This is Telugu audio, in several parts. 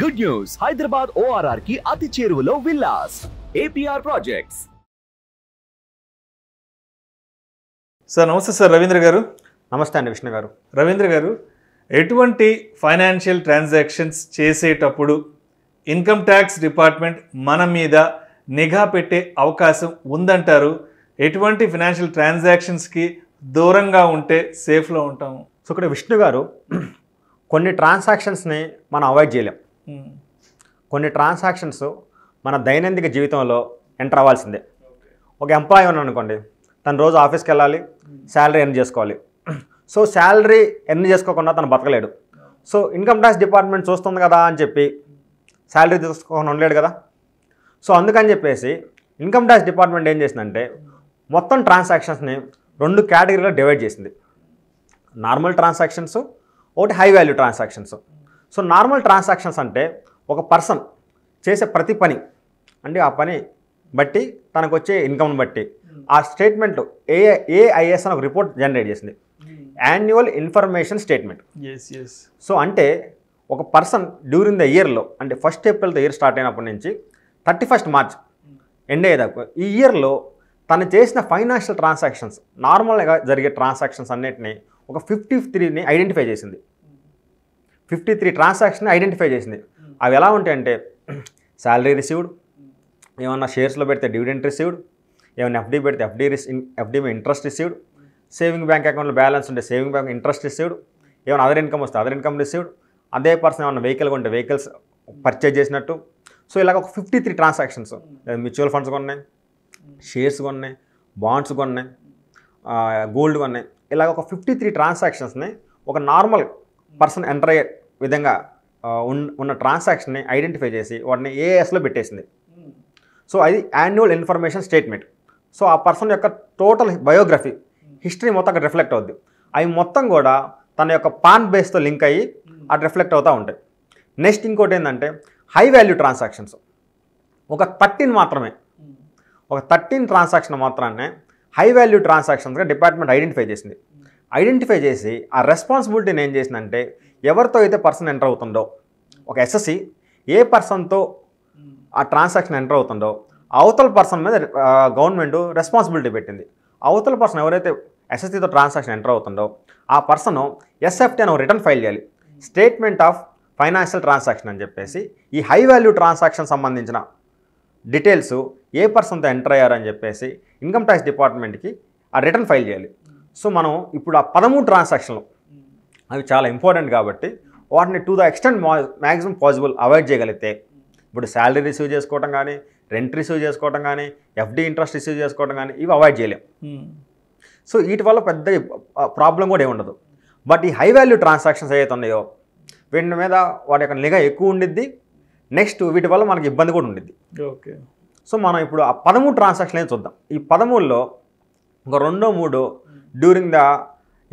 గుడ్ న్యూస్ హైదరాబాద్ ఓఆర్ఆర్కి అతి చేరువలో విల్లాస్. ఏపీఆర్ ప్రాజెక్ట్స్ సార్ నమస్తే సార్ రవీంద్ర గారు. నమస్తే అండి విష్ణు గారు. రవీంద్ర గారు ఎటువంటి ఫైనాన్షియల్ ట్రాన్సాక్షన్స్ చేసేటప్పుడు ఇన్కమ్ ట్యాక్స్ డిపార్ట్మెంట్ మన మీద నిఘా పెట్టే అవకాశం ఉందంటారు? ఎటువంటి ఫైనాన్షియల్ ట్రాన్సాక్షన్స్కి దూరంగా ఉంటే సేఫ్లో ఉంటాము? సో ఇక్కడ విష్ణు గారు కొన్ని ట్రాన్సాక్షన్స్ని మనం అవాయిడ్ చేయలేం. కొన్ని ట్రాన్సాక్షన్స్ మన దైనందిక జీవితంలో ఎంటర్ అవ్వాల్సిందే. ఒక ఎంప్లాయీ ఉన్నాను అనుకోండి తను రోజు ఆఫీస్కి వెళ్ళాలి శాలరీ ఎర్న్ చేసుకోవాలి. సో శాలరీ ఎర్న్ చేసుకోకుండా తను బతకలేడు. సో ఇన్కమ్ ట్యాక్స్ డిపార్ట్మెంట్ చూస్తుంది కదా అని చెప్పి శాలరీ తీసుకోకుండా ఉండలేడు కదా. సో అందుకని చెప్పేసి ఇన్కమ్ ట్యాక్స్ డిపార్ట్మెంట్ ఏం చేసిందంటే మొత్తం ట్రాన్సాక్షన్స్ని రెండు కేటగిరీలో డివైడ్ చేసింది. నార్మల్ ట్రాన్సాక్షన్స్ ఒకటి high value transactions. So normal transactions అంటే ఒక పర్సన్ చేసే ప్రతి పని అంటే ఆ పని బట్టి తనకు వచ్చే ఇన్కమ్ని బట్టి ఆ స్టేట్మెంట్ ఏ ఏఐఎస్ అని ఒక రిపోర్ట్ జనరేట్ చేసింది. Annual information statement. సో అంటే ఒక పర్సన్ డ్యూరింగ్ ద ఇయర్లో అంటే first April the year start అయినప్పటి నుంచి థర్టీ ఫస్ట్ మార్చ్ ఎండ్ అయ్యేదాకా ఈ ఇయర్లో తను చేసిన ఫైనాన్షియల్ ట్రాన్సాక్షన్స్ నార్మల్గా జరిగే ట్రాన్సాక్షన్స్ అన్నిటిని ఒక ఫిఫ్టీ త్రీని ఐడెంటిఫై చేసింది. ఫిఫ్టీ త్రీ ట్రాన్సాక్షన్ ఐడెంటిఫై చేసింది. అవి ఎలా ఉంటాయంటే శాలరీ రిసీవ్డ్ ఏమన్నా షేర్స్లో పెడితే డివిడెంట్ రిసీవ్డ్ ఏమైనా ఎఫ్డీ పెడితే ఎఫ్డీ రిస్ ఎఫ్డీ మీద ఇంట్రెస్ట్ రిసీవ్డ్ సేవింగ్ బ్యాంక్ అకౌంట్లో బ్యాలెన్స్ ఉంటే సేవింగ్ బ్యాంక్ ఇంట్రెస్ట్ రిసీవ్డ్ ఏమైనా అదర్ ఇన్కమ్ వస్తే అదర్ ఇన్కమ్ రిసీవ్డ్ అదే పర్సన్ ఏమన్నా వెహికల్ కొంటే వెహికల్స్ పర్చేజ్ చేసినట్టు. సో ఇలాగ ఒక fifty three transactions mutual funds కొన్నాయి shares కొన్నాయి బాండ్స్ కొన్నాయి గోల్డ్ కొన్నాయి. ఇలాగ ఒక ఫిఫ్టీ త్రీ ట్రాన్సాక్షన్స్ని ఒక నార్మల్ పర్సన్ ఎంటర్ అయ్యే విధంగా ఉన్న ఉన్న ట్రాన్సాక్షన్ని ఐడెంటిఫై చేసి వాటిని ఏఎస్లో పెట్టేసింది. సో అది యాన్యువల్ ఇన్ఫర్మేషన్ స్టేట్మెంట్. సో ఆ పర్సన్ యొక్క టోటల్ బయోగ్రఫీ హిస్టరీ మొత్తం అక్కడ రిఫ్లెక్ట్ అవుద్ది. అవి మొత్తం కూడా తన యొక్క పాన్ బేస్తో లింక్ అయ్యి అటు రిఫ్లెక్ట్ అవుతూ ఉంటాయి. నెక్స్ట్ ఇంకోటి ఏంటంటే హై వాల్యూ ట్రాన్సాక్షన్స్. ఒక థర్టీన్ మాత్రమే. ఒక థర్టీన్ ట్రాన్సాక్షన్ మాత్రాన్నే హై వాల్యూ ట్రాన్సాక్షన్స్గా డిపార్ట్మెంట్ ఐడెంటిఫై చేసింది. ఐడెంటిఫై చేసి ఆ రెస్పాన్సిబిలిటీని ఏం చేసిందంటే ఎవరితో అయితే పర్సన్ ఎంటర్ అవుతుందో ఒక ఎస్ఎస్సి ఏ పర్సన్తో ఆ ట్రాన్సాక్షన్ ఎంటర్ అవుతుందో అవతల పర్సన్ మీద గవర్నమెంట్ రెస్పాన్సిబిలిటీ పెట్టింది. అవతల పర్సన్ ఎవరైతే ఎస్ఎస్సితో ట్రాన్సాక్షన్ ఎంటర్ అవుతుందో ఆ పర్సన్ ఎస్ఎఫ్టీ అని రిటర్న్ ఫైల్ చేయాలి. స్టేట్మెంట్ ఆఫ్ ఫైనాన్షియల్ ట్రాన్సాక్షన్ అని చెప్పేసి ఈ హై వాల్యూ ట్రాన్సాక్షన్ సంబంధించిన డీటెయిల్స్ ఏ పర్సన్తో ఎంటర్ అయ్యారని చెప్పేసి ఇన్కమ్ ట్యాక్స్ డిపార్ట్మెంట్కి ఆ రిటర్న్ ఫైల్ చేయాలి. సో మనం ఇప్పుడు ఆ పదమూడు ట్రాన్సాక్షన్లు అవి చాలా ఇంపార్టెంట్ కాబట్టి వాటిని టు ద ఎక్స్టెంట్ మా మ్యాక్సిమం పాసిబుల్ అవాయిడ్ చేయగలిగితే ఇప్పుడు శాలరీ రిసీవ్ చేసుకోవడం కానీ రెంట్ రిసీవ్ చేసుకోవడం కానీ ఎఫ్డీ ఇంట్రెస్ట్ రిసీవ్ చేసుకోవడం కానీ ఇవి అవాయిడ్ చేయలేం. మ్మ్. సో వీటి వల్ల పెద్ద ప్రాబ్లం కూడా ఏమి ఉండదు బట్ ఈ హై వాల్యూ ట్రాన్సాక్షన్స్ ఏవైతే ఉన్నాయో వీటి మీద వాటి యొక్క నిఘా ఎక్కువ ఉండిద్ది. నెక్స్ట్ వీటి వల్ల మనకి ఇబ్బంది కూడా ఉండిద్ది. ఓకే. సో మనం ఇప్పుడు ఆ పదమూడు ట్రాన్సాక్షన్ ఏం చూద్దాం. ఈ పదమూడులో ఒక రెండో మూడు డ్యూరింగ్ ద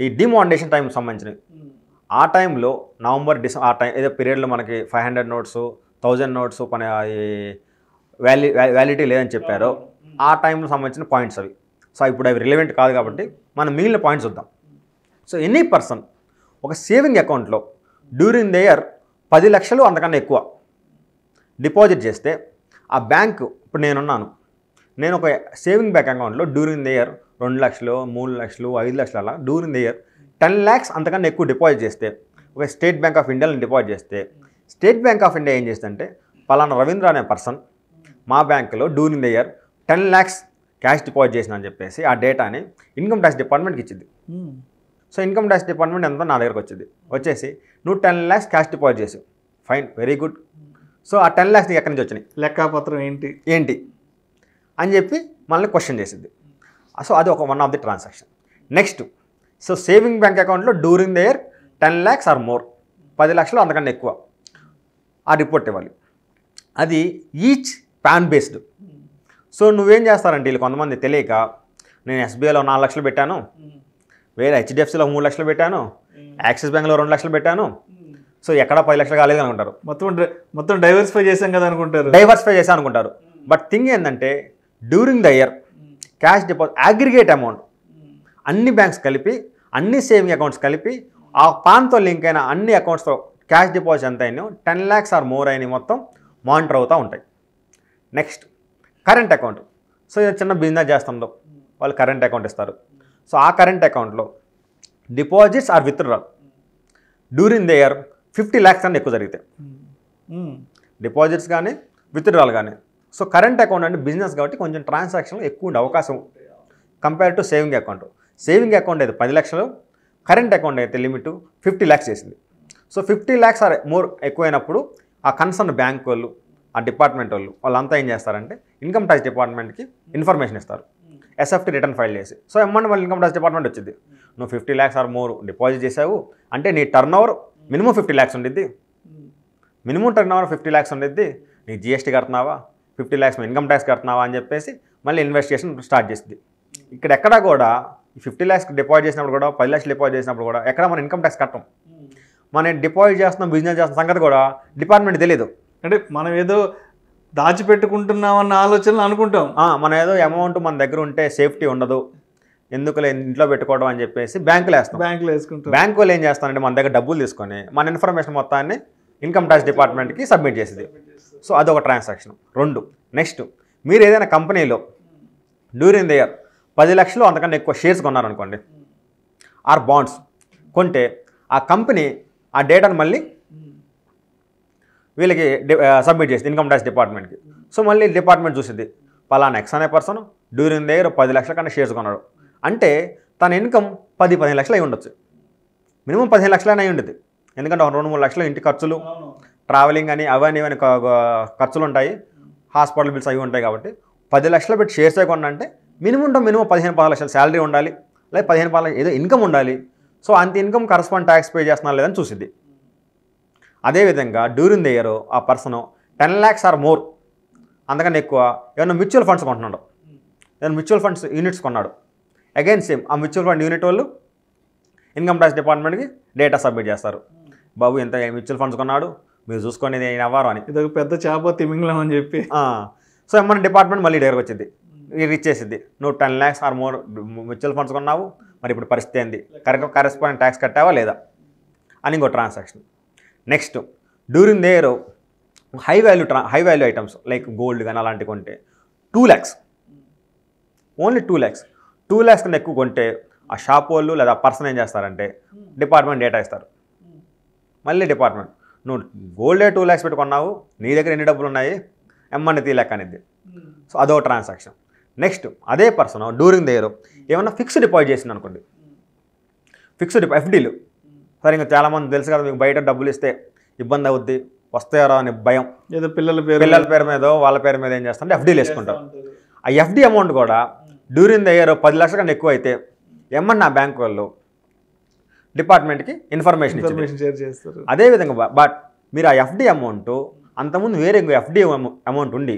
ఈ డిమాండేషన్ టైం సంబంధించినవి. ఆ టైంలో నవంబర్ డిసెంబర్ ఆ టైం ఏదో పీరియడ్లో మనకి five hundred notes thousand notes పని వ్యాలి వ్యాలిటీ లేదని చెప్పారో ఆ టైంలో సంబంధించిన పాయింట్స్ అవి. సో ఇప్పుడు అవి రిలవెంట్ కాదు కాబట్టి మనం మిగిలిన పాయింట్స్ చూద్దాం. సో ఎనీ పర్సన్ ఒక సేవింగ్ అకౌంట్లో డ్యూరింగ్ ద ఇయర్ పది లక్షలు అంతకన్నా ఎక్కువ డిపాజిట్ చేస్తే ఆ బ్యాంకు ఇప్పుడు నేనున్నాను. నేను ఒక సేవింగ్ బ్యాంక్ అకౌంట్లో డ్యూరింగ్ ద ఇయర్ రెండు లక్షలు మూడు లక్షలు ఐదు లక్షలు అలా during the year. Ten lakhs అంతకన్నా ఎక్కువ డిపాజిట్ చేస్తే ఒక స్టేట్ బ్యాంక్ ఆఫ్ ఇండియాలో డిపాజిట్ చేస్తే స్టేట్ బ్యాంక్ ఆఫ్ ఇండియా ఏం చేస్తుందంటే పలానా రవీంద్ర అనే పర్సన్ మా బ్యాంకులో during the year ten lakhs cash deposit చేసిన అని చెప్పేసి ఆ డేటాని ఇన్కమ్ ట్యాక్స్ డిపార్ట్మెంట్కి ఇచ్చింది. సో ఇన్కమ్ ట్యాక్స్ డిపార్ట్మెంట్ ఎంతో నా దగ్గరకు వచ్చింది? వచ్చేసి నువ్వు టెన్ ల్యాక్స్ క్యాష్ డిపాజిట్ చేసావు ఫైన్ వెరీ గుడ్. సో ఆ టెన్ ల్యాక్స్ నీకు ఎక్కడి నుంచి వచ్చినాయి? లెక్కాపత్రం ఏంటి? ఏంటి? అని చెప్పి మనల్ని క్వశ్చన్ చేసింది. సో అది ఒక one of the transaction next so saving bank అకౌంట్లో during the year ten lakhs or more పది లక్షలు అంతకన్నా ఎక్కువ. ఆ రిపోర్ట్ ఇవ్వాలి. అది ఈచ్ ప్యాన్ బేస్డ్ సో నువ్వేం చేస్తారంటే వీళ్ళు కొంతమంది తెలియక నేను ఎస్బీఐలో నాలుగు లక్షలు పెట్టాను. వేరే హెచ్డిఎఫ్సిలో మూడు లక్షలు పెట్టాను. యాక్సిస్ బ్యాంక్లో రెండు లక్షలు పెట్టాను. సో ఎక్కడ పది లక్షలు కాలేదు అనుకుంటారు. మొత్తం మొత్తం డైవర్సిఫై చేశాం కదా అనుకుంటారు. డైవర్సిఫై చేశాను అనుకుంటారు. బట్ థింగ్ ఏంటంటే during the year cash deposit aggregate amount అన్ని బ్యాంక్స్ కలిపి అన్ని సేవింగ్ అకౌంట్స్ కలిపి ఆ పాన్తో లింక్ అయిన అన్ని అకౌంట్స్తో క్యాష్ డిపాజిట్ ఎంత అయినాయో టెన్ ల్యాక్స్ ఆర్ మోర్ అయినాయి మొత్తం మానిటర్ అవుతూ ఉంటాయి. నెక్స్ట్ కరెంట్ అకౌంట్ సో ఇది చిన్న బిజినెస్ చేస్తుందో వాళ్ళు కరెంట్ అకౌంట్ ఇస్తారు. సో ఆ కరెంట్ అకౌంట్లో deposits or withdrawal during the year fifty lakhs కన్నా ఎక్కువ జరిగితే. డిపాజిట్స్ కానీ విత్డ్రాల్ కానీ సో కరెంట్ అకౌంట్ అంటే బిజినెస్ కాబట్టి కొంచెం ట్రాన్సాక్షన్లు ఎక్కువ ఉండే అవకాశం compare to saving account. Saving account అయితే పది లక్షలు కరెంట్ అకౌంట్ అయితే లిమిట్ ఫిఫ్టీ ల్యాక్స్ చేసింది. So fifty lakhs or more ఎక్కువైనప్పుడు ఆ కన్సర్న్ బ్యాంక్ వాళ్ళు ఆ డిపార్ట్మెంట్ వాళ్ళు వాళ్ళంతా ఏం చేస్తారంటే ఇన్కమ్ ట్యాక్స్ డిపార్ట్మెంట్కి ఇన్ఫర్మేషన్ ఇస్తారు. ఎస్ఎఫ్టీ రిటర్న్ ఫైల్ చేసి. సో ఎమ్మంటే వాళ్ళు ఇన్కమ్ ట్యాక్స్ డిపార్ట్మెంట్ వచ్చింది. నువ్వు fifty lakhs or more deposit చేసావు అంటే నీ turnover minimum fifty lakhs ఉండిద్ది. Minimum turnover fifty lakhs ఉండిద్ది. నీకు జిఎస్టీ కడుతున్నావా? ఫిఫ్టీ ల్యాక్స్ ఇన్కమ్ ట్యాక్స్ కడుతున్నావా అని చెప్పేసి మళ్ళీ ఇన్వెస్టిగేషన్ స్టార్ట్ చేస్తుంది ఇక్కడ ఎక్కడ కూడా ఈ ఫిఫ్టీ ల్యాక్స్ డిపాజిట్ చేసినప్పుడు కూడా పది లక్షలు డిపాజిట్ చేసినప్పుడు కూడా ఎక్కడ మనం ఇన్కమ్ ట్యాక్స్ కట్టం? మనం డిపాజిట్ చేస్తున్నాం బిజినెస్ చేస్తున్న సంగతి కూడా డిపార్ట్మెంట్ తెలియదు అంటే మనం ఏదో దాచిపెట్టుకుంటున్నామన్న ఆలోచనలు అనుకుంటాం. మన ఏదో అమౌంట్ మన దగ్గర ఉంటే సేఫ్టీ ఉండదు. ఎందుకులే ఇంట్లో పెట్టుకోవడం అని చెప్పేసి బ్యాంకులో వేస్తాం బ్యాంకులో వేసుకుంటాం. బ్యాంక్ వాళ్ళు ఏం చేస్తారంటే మన దగ్గర డబ్బులు తీసుకొని మన ఇన్ఫర్మేషన్ మొత్తాన్ని ఇన్కమ్ ట్యాక్స్ డిపార్ట్మెంట్కి సబ్మిట్ చేసేది. సో అదొక ట్రాన్సాక్షన్. రెండు. నెక్స్ట్ మీరు ఏదైనా కంపెనీలో డ్యూరింగ్ ద ఇయర్ పది లక్షలు అంతకన్నా ఎక్కువ షేర్స్ కొన్నారనుకోండి ఆర్ బాండ్స్ కొంటే ఆ కంపెనీ ఆ డేటాను మళ్ళీ వీళ్ళకి సబ్మిట్ చేసింది ఇన్కమ్ ట్యాక్స్ డిపార్ట్మెంట్కి. సో మళ్ళీ డిపార్ట్మెంట్ చూసింది పలానా ఎక్స్ అనే పర్సన్ డ్యూరింగ్ ద ఇయర్ పది లక్షల కన్నా షేర్స్ కొన్నాడు. అంటే తన ఇన్కమ్ పది పదిహేను లక్షలు అయి ఉండొచ్చు. మినిమం పదిహేను లక్షలైనా అయి ఉంటుంది ఎందుకంటే ఒక రెండు మూడు లక్షలు ఇంటి ఖర్చులు ట్రావెలింగ్ అని అవన్నీ ఇవన్నీ ఖర్చులు ఉంటాయి హాస్పిటల్ బిల్స్ అవి ఉంటాయి కాబట్టి పది లక్షలు పెట్టి షేర్స్ కొన్నా అంటే మినిమం టు మినిమం పదిహేను పది లక్షల శాలరీ ఉండాలి. లేదా పదిహేను పది ఏదో ఇన్కమ్ ఉండాలి. సో అంత ఇన్కమ్ కరస్పాండ్ ట్యాక్స్ పే చేస్తున్నా లేదని చూసింది అదేవిధంగా డ్యూరింగ్ ద ఇయర్ ఆ person ten lakhs or more అందుకని ఎక్కువ ఏమైనా మ్యూచువల్ ఫండ్స్ కొంటున్నాడు. ఏదైనా మ్యూచువల్ ఫండ్స్ యూనిట్స్ కొన్నాడు. అగైన్ సేమ్ ఆ మ్యూచువల్ ఫండ్ యూనిట్ వాళ్ళు ఇన్కమ్ ట్యాక్స్ డిపార్ట్మెంట్కి డేటా సబ్మిట్ చేస్తారు. బాబు ఎంత మ్యూచువల్ ఫండ్స్ కొన్నాడు? మీరు చూసుకొని నేను అవ్వరు అని. ఇదొక పెద్ద చేప తిమింగలం అని చెప్పి. సో మన డిపార్ట్మెంట్ మళ్ళీ దగ్గరకు వచ్చింది. ఇది ఇచ్చేసింది నువ్వు ten lakhs or more mutual funds కొన్నావు మరి ఇప్పుడు పరిస్థితి ఏంది? కరెక్ట్ కరెస్పాండింగ్ ట్యాక్స్ కట్టావా లేదా? అని ఇంకో transaction. Next during there high value ట్రా high value items like gold కానీ అలాంటివి కొంటే two lakhs only two lakhs two lakhs కన్నా ఎక్కువ కొంటే ఆ షాప్ వాళ్ళు లేదా పర్సన్ ఏం చేస్తారంటే డిపార్ట్మెంట్ డేటా ఇస్తారు. మళ్ళీ డిపార్ట్మెంట్ నువ్వు గోల్డే టూ ల్యాక్స్ పెట్టుకున్నావు నీ దగ్గర ఎన్ని డబ్బులు ఉన్నాయి? ఎమ్మని తీ లెక్క అనేది సో అదో ట్రాన్సాక్షన్ నెక్స్ట్ అదే పర్సన్ డ్యూరింగ్ ద ఇయర్ ఏమన్నా ఫిక్స్డ్ డిపాజిట్ చేసింది అనుకోండి. ఫిక్స్డ్ డిపా ఎఫ్డీలు సరే ఇంకా చాలామంది తెలుసు కదా మీకు బయట డబ్బులు ఇస్తే ఇబ్బంది అవుద్ది వస్తాయో అని భయం. ఏదో పిల్లల పేరు పిల్లల పేరు మీద వాళ్ళ పేరు మీద ఏం చేస్తారంటే ఎఫ్డీలు వేసుకుంటారు. ఆ ఎఫ్డీ అమౌంట్ కూడా డ్యూరింగ్ ద ఇయర్ పది లక్షల కన్నా ఎక్కువ అయితే ఏమన్నా బ్యాంక్ వాళ్ళు డిపార్ట్మెంట్కి ఇన్ఫర్మేషన్ ఇన్ఫర్మేషన్ షేర్ చేస్తారు. అదేవిధంగా బట్ మీరు ఆ ఎఫ్డి అమౌంట్ అంతకుముందు వేరే ఇంకో ఎఫ్డి అమౌంట్ ఉండి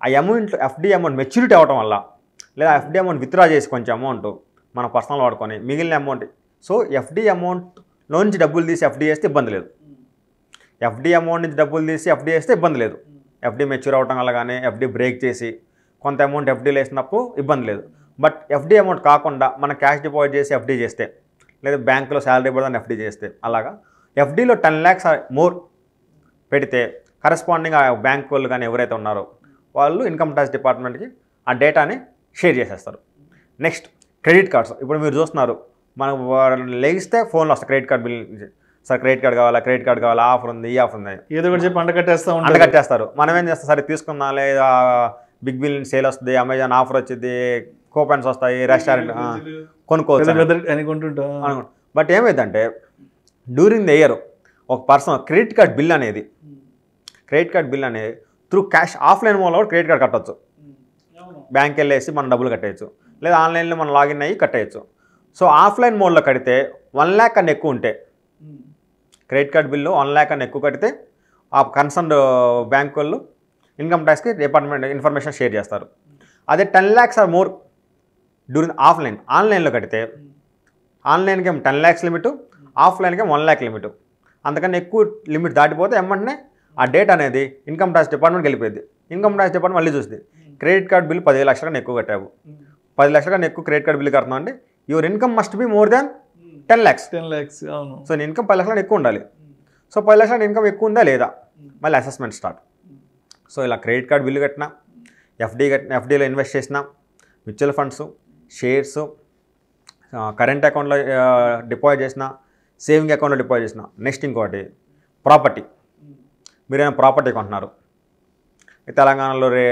ఆ అమౌంట్ ఎఫ్డి అమౌంట్ మెచ్యూరిటీ అవ్వడం వల్ల లేదా ఎఫ్డి అమౌంట్ విత్డ్రా చేసి కొంచెం అమౌంట్ మన పర్సనల్ వాడుకొని మిగిలిన అమౌంట్ సో ఎఫ్డి అమౌంట్లో నుంచి డబ్బులు తీసి ఎఫ్డి చేస్తే ఇబ్బంది లేదు. ఎఫ్డి అమౌంట్ నుంచి డబ్బులు తీసి ఎఫ్డి చేస్తే ఇబ్బంది లేదు. ఎఫ్డి మెచ్యూర్ అవటం వల్ల కానీ ఎఫ్డి బ్రేక్ చేసి కొంత అమౌంట్ ఎఫ్డీలో వేసినప్పుడు ఇబ్బంది లేదు. బట్ ఎఫ్డి అమౌంట్ కాకుండా మన క్యాష్ డిపాజిట్ చేసి ఎఫ్డి చేస్తే లేదా బ్యాంకులో శాలరీ పడదని ఎఫ్డి చేస్తే అలాగా ఎఫ్డీలో టెన్ ల్యాక్స్ మోర్ పెడితే కరెస్పాండింగ్ ఆ బ్యాంక్ వాళ్ళు కానీ ఎవరైతే ఉన్నారో వాళ్ళు ఇన్కమ్ ట్యాక్స్ డిపార్ట్మెంట్కి ఆ డేటాని షేర్ చేసేస్తారు. నెక్స్ట్ క్రెడిట్ కార్డ్స్ ఇప్పుడు మీరు చూస్తున్నారు మనం లేగిస్తే ఫోన్లో వస్తుంది credit card bill sir credit card కావాలా క్రెడిట్ కార్డ్ కావాలా ఆఫర్ ఉంది ఈ ఆఫర్ ఉంది ఏదో ఒకటి చెప్పి అంట కట్టేస్తా ఉంటారు. అంటగట్టేస్తారు. మనం ఏం చేస్తాం సరే తీసుకుందాం లేదా బిగ్ బిల్ సేల్ వస్తుంది అమెజాన్ ఆఫర్ వచ్చింది కూపన్స్ వస్తాయి రెస్టారెంట్ కొనుక్కోవచ్చు అనుకుంటుంటా. బట్ ఏమైందంటే డ్యూరింగ్ ద ఇయర్ ఒక పర్సన్ క్రెడిట్ కార్డ్ బిల్ అనేది క్రెడిట్ కార్డ్ బిల్ అనేది త్రూ క్యాష్ ఆఫ్లైన్ మోడ్లో కూడా క్రెడిట్ కార్డ్ కట్టొచ్చు. బ్యాంక్ వెళ్ళేసి మనం డబ్బులు కట్టేయచ్చు. లేదా ఆన్లైన్లో మనం లాగిన్ అయ్యి కట్టేయచ్చు. సో ఆఫ్లైన్ మోడ్లో కడితే వన్ ల్యాక్ కన్నా ఎక్కువ ఉంటే credit card bill one lakh కన్నా ఎక్కువ కడితే ఆ కన్సర్న్ బ్యాంక్ వాళ్ళు ఇన్కమ్ ట్యాక్స్కి డిపార్ట్మెంట్ ఇన్ఫర్మేషన్ షేర్ చేస్తారు. అదే ten lakhs or more during offline ఆన్లైన్లో కడితే ఆన్లైన్కి ఏమో టెన్ ల్యాక్స్ లిమిట్ ఆఫ్లైన్కి వన్ ల్యాక్ లిమిట్ అంతకన్నా ఎక్కువ లిమిట్ దాటిపోతే ఏమంటనే ఆ డేట్ అనేది ఇన్కమ్ ట్యాక్స్ డిపార్ట్మెంట్కి వెళ్ళిపోయింది. ఇన్కమ్ ట్యాక్స్ డిపార్ట్మెంట్ మళ్ళీ చూస్తుంది క్రెడిట్ కార్డ్ బిల్ పదిహేను లక్షల కన్నా ఎక్కువ కట్టావు. పది లక్షల కన్నా ఎక్కువ క్రెడిట్ కార్డ్ బిల్ కడుతున్నావు అంటే your income must be more than ten lakhs ten lakhs అవును. సో నీ ఇన్కమ్ పది లక్షల ఎక్కువ ఉండాలి. సో పది లక్షల ఇన్కమ్ ఎక్కువ ఉందా లేదా? మళ్ళీ అసెస్మెంట్ స్టార్ట్ సో ఇలా క్రెడిట్ కార్డ్ బిల్లు కట్టినా ఎఫ్డీ కట్టిన ఎఫ్డీలో ఇన్వెస్ట్ చేసిన మ్యూచువల్ ఫండ్స్ షేర్స్ కరెంట్ అకౌంట్లో డిపాజిట్ చేసిన సేవింగ్ అకౌంట్లో డిపాజిట్ చేసిన. నెక్స్ట్ ఇంకోటి ప్రాపర్టీ. మీరేమైనా ప్రాపర్టీ కొంటున్నారు? ఈ తెలంగాణలో రే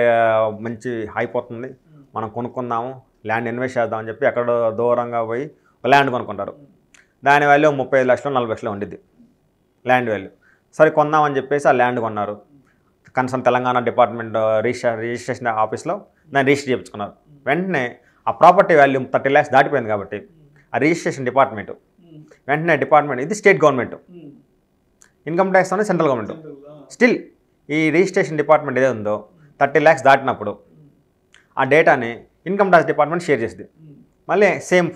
మంచి అయిపోతుంది మనం కొనుక్కుందాము ల్యాండ్ ఇన్వెస్ట్ చేద్దామని చెప్పి అక్కడ దూరంగా పోయి ల్యాండ్ కొనుక్కుంటారు. దాని వాల్యూ ముప్పై ఐదు లక్షలు నలభై లక్షలు ఉండిద్ది. Land value. సరే కొందామని చెప్పేసి ఆ ల్యాండ్ కొన్నారు. Concern Telangana department register registration ఆఫీస్లో దాన్ని రిజిస్టర్ చేయించుకున్నారు. వెంటనే ఆ ప్రాపర్టీ వాల్యూ థర్టీ ల్యాక్స్ దాటిపోయింది కాబట్టి ఆ రిజిస్ట్రేషన్ డిపార్ట్మెంట్. వెంటనే డిపార్ట్మెంట్ ఇది స్టేట్ గవర్నమెంట్. ఇన్కమ్ ట్యాక్స్ అనేది సెంట్రల్ గవర్నమెంట్. స్టిల్ ఈ రిజిస్ట్రేషన్ డిపార్ట్మెంట్ ఏదో ఉందో థర్టీ ల్యాక్స్ దాటినప్పుడు ఆ డేటాని ఇన్కమ్ ట్యాక్స్ డిపార్ట్మెంట్ షేర్ చేసింది. మళ్ళీ సేమ్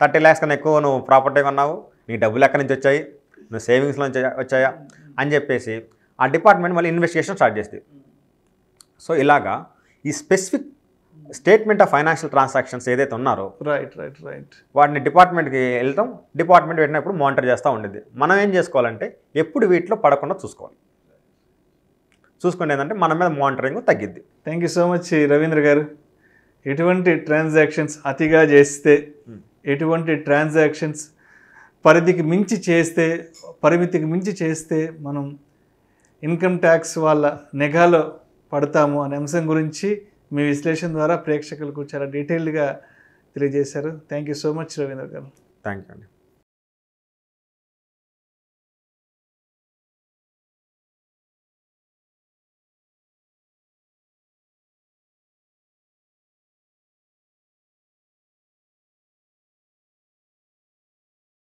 థర్టీ ల్యాక్స్ కన్నా ఎక్కువ నువ్వు ప్రాపర్టీ కొన్నావు నీకు డబ్బులు ఎక్కడి నుంచి వచ్చాయి నువ్వు సేవింగ్స్ నుంచి వచ్చాయా అని చెప్పేసి ఆ డిపార్ట్మెంట్ మళ్ళీ ఇన్వెస్టిగేషన్ స్టార్ట్ చేస్తుంది సో ఇలాగా ఈ specific statement of financial transactions ఏదైతే ఉన్నారో రైట్ రైట్ రైట్ వాటిని డిపార్ట్మెంట్కి వెళ్తాం. డిపార్ట్మెంట్ పెట్టినప్పుడు మానిటర్ చేస్తూ ఉండేది మనం ఏం చేసుకోవాలంటే ఎప్పుడు వీటిలో పడకుండా చూసుకోవాలి. చూసుకుంటే ఏంటంటే మన మీద monitoring తగ్గిద్ది. Thank you so much Ravindra garu. ఎటువంటి ట్రాన్సాక్షన్స్ అతిగా చేస్తే ఎటువంటి ట్రాన్సాక్షన్స్ పరిధికి మించి చేస్తే పరిమితికి మించి చేస్తే మనం ఇన్కమ్ ట్యాక్స్ వాళ్ళ నిఘాలో పడతాము అనే అంశం గురించి మీ విశ్లేషణ ద్వారా ప్రేక్షకులకు చాలా డీటెయిల్డ్గా తెలియజేశారు. Thank you so much Ravindra garu. Thank you అండి.